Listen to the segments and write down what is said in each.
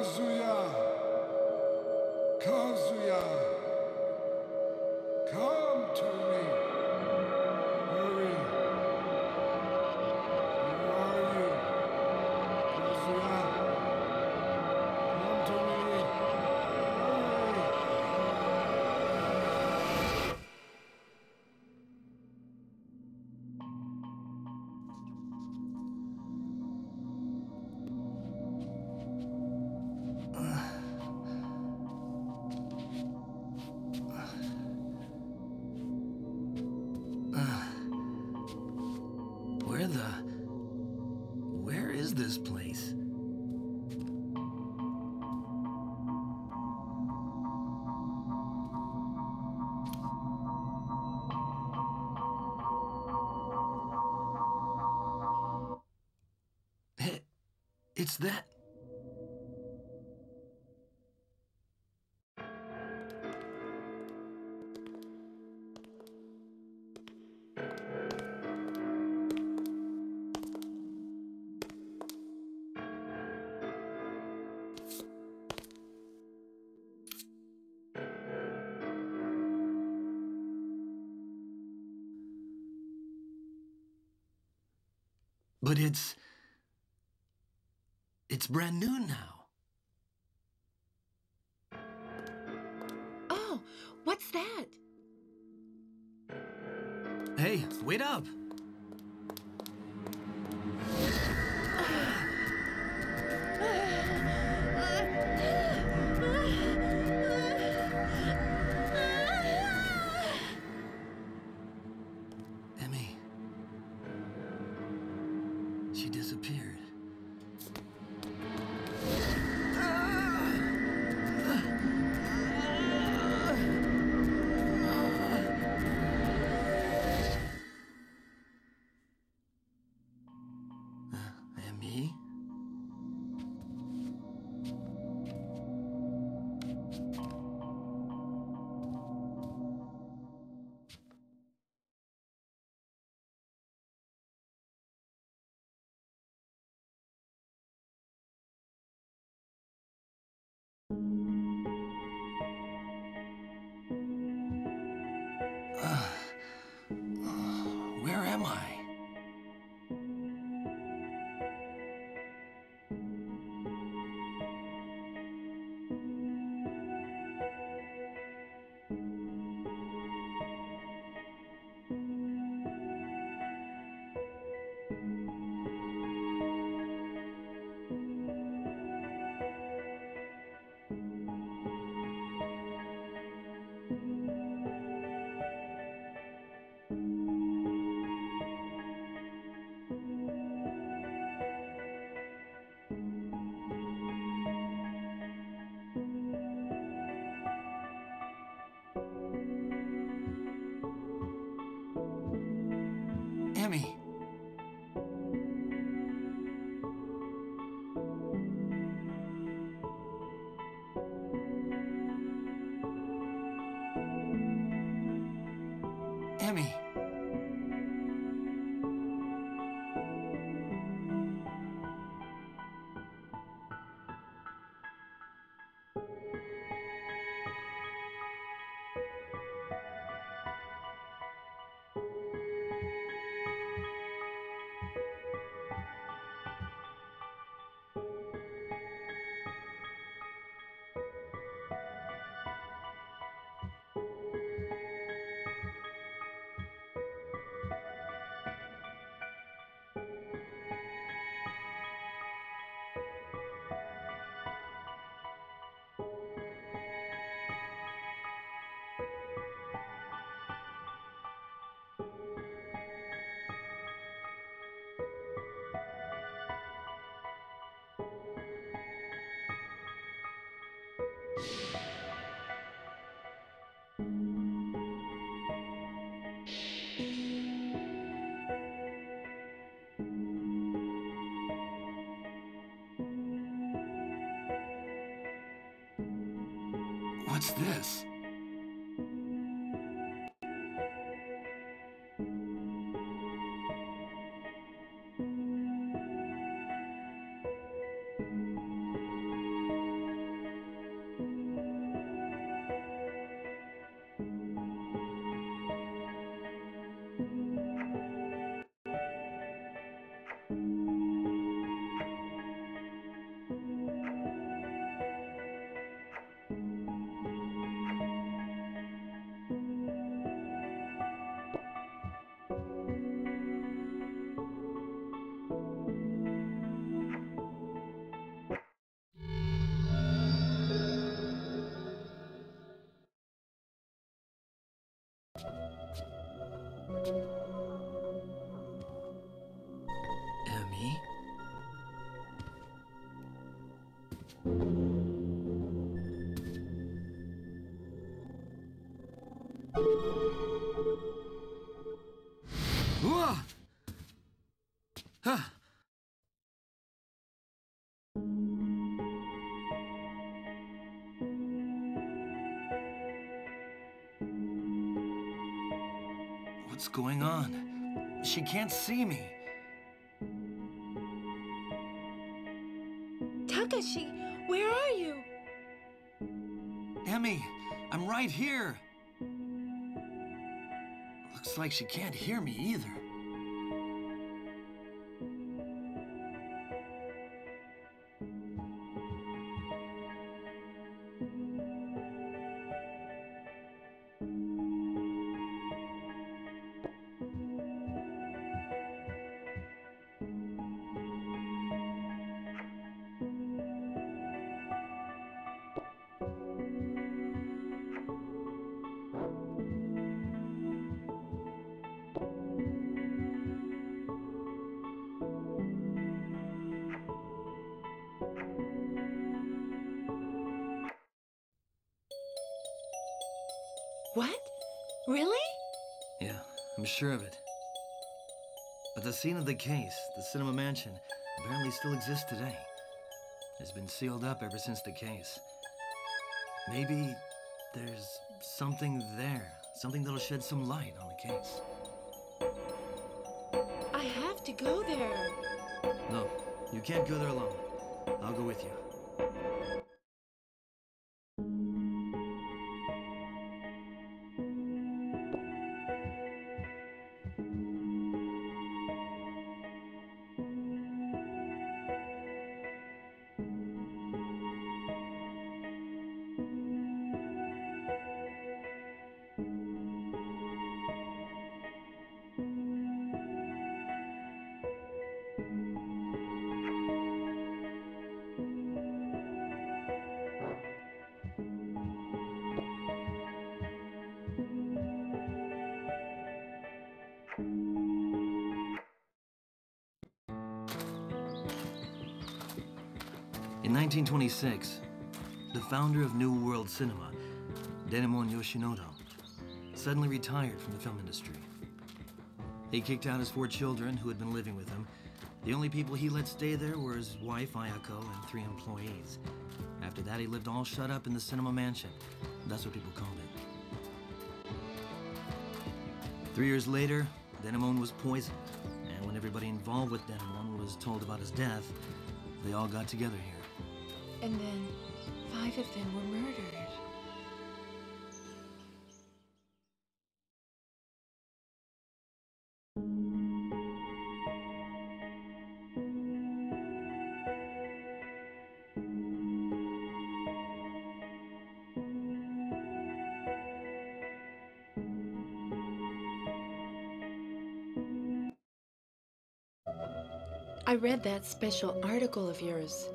Kazuya! Kazuya! Come to me! It's that. But it's. It's brand new now. Oh, what's that? Hey, wait up! Emi. She disappeared. Emi. What's this? Emi? What's going on? She can't see me. Takashi, where are you? Emi, I'm right here. Looks like she can't hear me either. What? Really? Yeah, I'm sure of it. But the scene of the case, the cinema mansion, apparently still exists today. It's been sealed up ever since the case. Maybe there's something there, something that'll shed some light on the case. I have to go there. No, you can't go there alone. I'll go with you. In 1926, the founder of New World Cinema, Denemon Yoshinodo, suddenly retired from the film industry. He kicked out his four children who had been living with him. The only people he let stay there were his wife, Ayako, and three employees. After that, he lived all shut up in the cinema mansion. That's what people called it. Three years later, Denemon was poisoned, and when everybody involved with Denemon was told about his death, they all got together here. And then five of them were murdered. I read that special article of yours,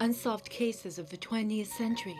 Unsolved Cases of the 20th Century.